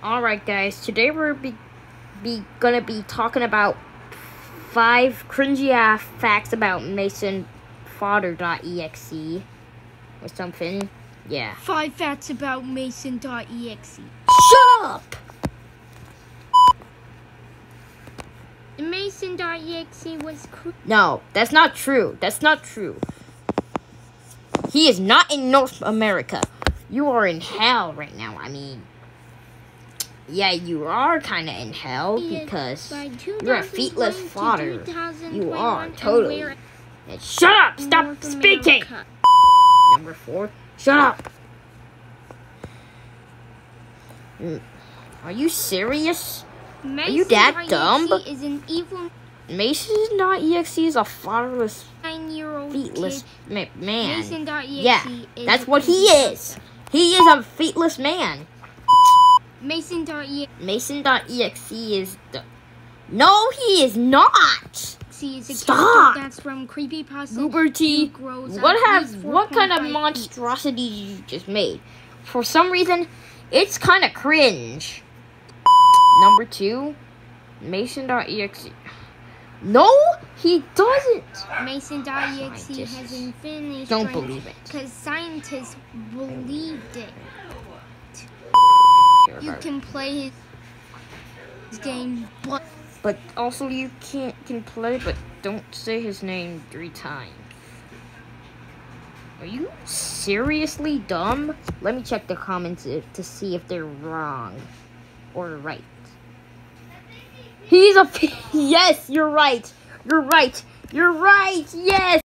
Alright guys, today we're be, be gonna be talking about five cringy ass facts about Mason Fodder.exe or something. Yeah. Five facts about Mason.exe. Shut up! Mason.exe was No, that's not true. That's not true. He is not in North America. You are in hell right now. I mean, yeah, you are kind of in hell because you're a feetless 2020 fodder. You are totally. And shut up! Stop speaking. Number four. Shut up. Mm, Are you serious? are you that dumb? Is an evil Mason.exe is a fatherless, feetless ma- man. Mason.exe Yeah, is that's what he is. He is a feetless man. Mason.exe Mason.exe is the. No, he is not. is a Stop. that's from Creepypasta. Who What have what kind of 4.5 feet. monstrosity you just made? For some reason, it's kind of cringe. Number two, Mason.exe. No, he doesn't. Mason.exe oh Scientists has infinity Don't believe it. because scientists believed it. Care You can play his, his game, but But also, you can't can play, but don't say his name three times. Are you seriously dumb? Let me check the comments if, to see if they're wrong or right. He's a. Yes, you're right. You're right. You're right. Yes.